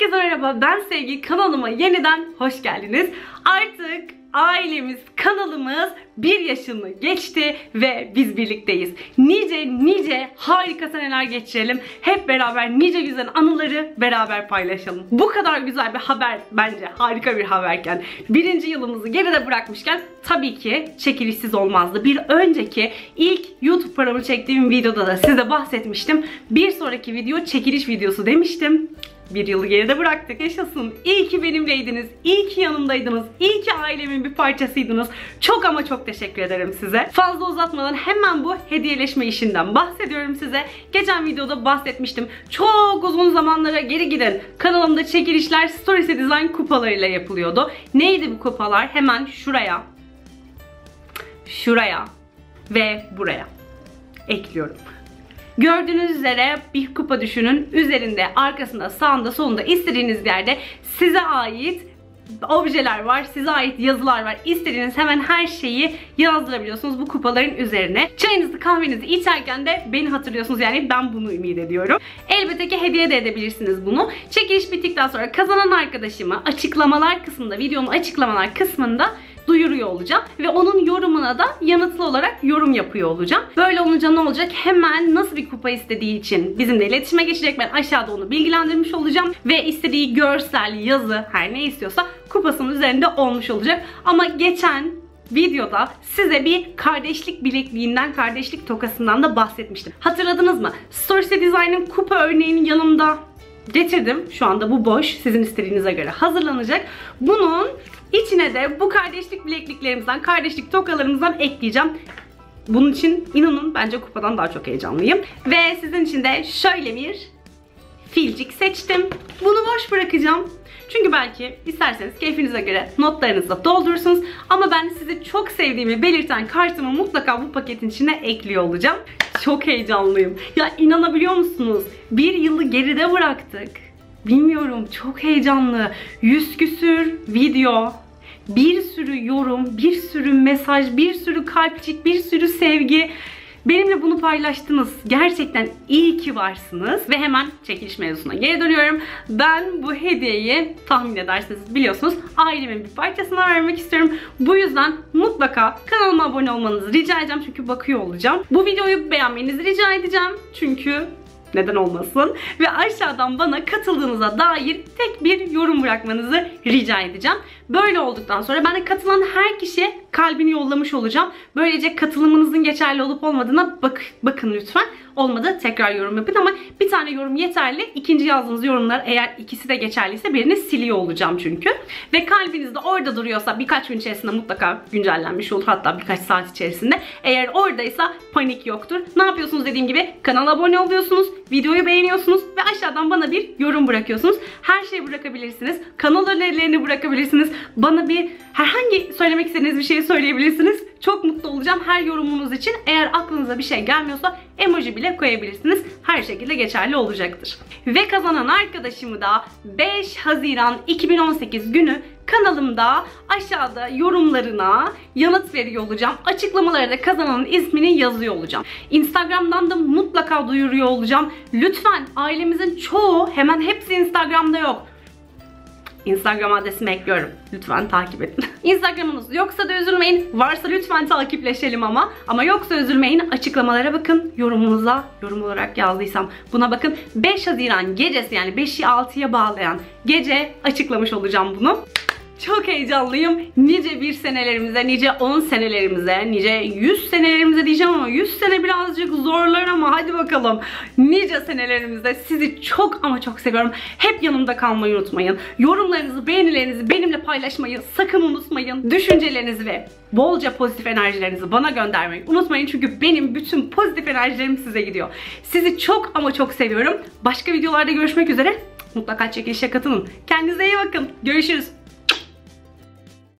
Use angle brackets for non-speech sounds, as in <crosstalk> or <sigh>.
Herkese merhaba ben Sevgi kanalıma yeniden hoş geldiniz. Artık ailemiz, kanalımız bir yaşını geçti ve biz birlikteyiz. Nice nice harika seneler geçirelim. Hep beraber nice güzel anıları beraber paylaşalım. Bu kadar güzel bir haber bence harika bir haberken birinci yılımızı geride bırakmışken tabii ki çekilişsiz olmazdı. Bir önceki ilk YouTube paramı çektiğim videoda da size bahsetmiştim. Bir sonraki video çekiliş videosu demiştim bir yılı geride bıraktık. Yaşasın. İyi ki benimleydiniz. İyi ki yanımdaydınız. İyi ki ailemin bir parçasıydınız. Çok ama çok teşekkür ederim size. Fazla uzatmadan hemen bu hediyeleşme işinden bahsediyorum size. Geçen videoda bahsetmiştim. Çok uzun zamanlara geri gidin. Kanalımda çekilişler Stories'e Design kupalarıyla yapılıyordu. Neydi bu kupalar? Hemen şuraya, şuraya ve buraya ekliyorum. Gördüğünüz üzere bir kupa düşünün. Üzerinde, arkasında, sağında, solunda istediğiniz yerde size ait objeler var, size ait yazılar var. İstediğiniz hemen her şeyi yazdırabiliyorsunuz bu kupaların üzerine. Çayınızı, kahvenizi içerken de beni hatırlıyorsunuz. Yani ben bunu ümit ediyorum. Elbette ki hediye de edebilirsiniz bunu. Çekiliş bittikten sonra kazanan arkadaşımı açıklamalar kısmında, videonun açıklamalar kısmında duyuruyor olacağım. Ve onun yorumuna da yanıtlı olarak yorum yapıyor olacağım. Böyle olunca ne olacak? Hemen nasıl bir kupa istediği için bizimle iletişime geçecek. Ben aşağıda onu bilgilendirmiş olacağım. Ve istediği görsel, yazı her ne istiyorsa kupasının üzerinde olmuş olacak. Ama geçen videoda size bir kardeşlik bilekliğinden, kardeşlik tokasından da bahsetmiştim. Hatırladınız mı? Stories Design'ın kupa örneğinin yanımda getirdim. Şu anda bu boş. Sizin istediğinize göre hazırlanacak. Bunun içine de bu kardeşlik bilekliklerimizden, kardeşlik tokalarımızdan ekleyeceğim. Bunun için inanın bence kupadan daha çok heyecanlıyım. Ve sizin için de şöyle bir filcik seçtim. Bunu boş bırakacağım. Çünkü belki isterseniz keyfinize göre notlarınızı doldurursunuz. Ama ben sizi çok sevdiğimi belirten kartımı mutlaka bu paketin içine ekliyor olacağım. Çok heyecanlıyım. Ya inanabiliyor musunuz? Bir yılı geride bıraktık. Bilmiyorum çok heyecanlı. Yüz küsür video, bir sürü yorum, bir sürü mesaj, bir sürü kalpçik, bir sürü sevgi. Benimle bunu paylaştınız. Gerçekten iyi ki varsınız. Ve hemen çekiliş mevzusuna geri dönüyorum. Ben bu hediyeyi tahmin edersiniz biliyorsunuz ailemin bir parçasına vermek istiyorum. Bu yüzden mutlaka kanalıma abone olmanızı rica edeceğim. Çünkü bakıyor olacağım. Bu videoyu beğenmenizi rica edeceğim. Çünkü neden olmasın. Ve aşağıdan bana katıldığınıza dair tek bir yorum bırakmanızı rica edeceğim. Böyle olduktan sonra ben de katılan her kişiye kalbini yollamış olacağım. Böylece katılımınızın geçerli olup olmadığına bak bakın lütfen. Olmadı tekrar yorum yapın ama bir tane yorum yeterli. İkinci yazdığınız yorumlar eğer ikisi de geçerliyse birini siliyor olacağım çünkü. Ve kalbiniz de orada duruyorsa birkaç gün içerisinde mutlaka güncellenmiş olur. Hatta birkaç saat içerisinde. Eğer oradaysa panik yoktur. Ne yapıyorsunuz dediğim gibi kanala abone oluyorsunuz. Videoyu beğeniyorsunuz ve aşağıdan bana bir yorum bırakıyorsunuz. Her şeyi bırakabilirsiniz. Kanal önerilerini bırakabilirsiniz. Bana bir herhangi söylemek istediğiniz bir şeyi söyleyebilirsiniz. Çok mutlu olacağım her yorumunuz için. Eğer aklınıza bir şey gelmiyorsa emoji bile koyabilirsiniz. Her şekilde geçerli olacaktır. Ve kazanan arkadaşımı da 5 Haziran 2018 günü kanalımda aşağıda yorumlarına yanıt veriyor olacağım. Açıklamalara da kazananın ismini yazıyor olacağım. Instagram'dan da mutlaka duyuruyor olacağım. Lütfen ailemizin çoğu hemen hepsi Instagram'da yok. Instagram adresimi ekliyorum. Lütfen takip edin. <laughs> Instagram'ınız yoksa da üzülmeyin. Varsa lütfen takipleşelim ama. Ama yoksa üzülmeyin. Açıklamalara bakın. Yorumunuza yorum olarak yazdıysam buna bakın. 5 Haziran gecesi yani 5'i 6'ya bağlayan gece açıklamış olacağım bunu. Çok heyecanlıyım. Nice bir senelerimize, nice 10 senelerimize, nice 100 senelerimize diyeceğim ama 100 sene birazcık zorlar ama hadi bakalım. Nice senelerimizde sizi çok ama çok seviyorum. Hep yanımda kalmayı unutmayın. Yorumlarınızı, beğenilerinizi benimle paylaşmayı sakın unutmayın. Düşüncelerinizi ve bolca pozitif enerjilerinizi bana göndermeyi unutmayın. Çünkü benim bütün pozitif enerjilerim size gidiyor. Sizi çok ama çok seviyorum. Başka videolarda görüşmek üzere. Mutlaka çekilişe katılın. Kendinize iyi bakın. Görüşürüz.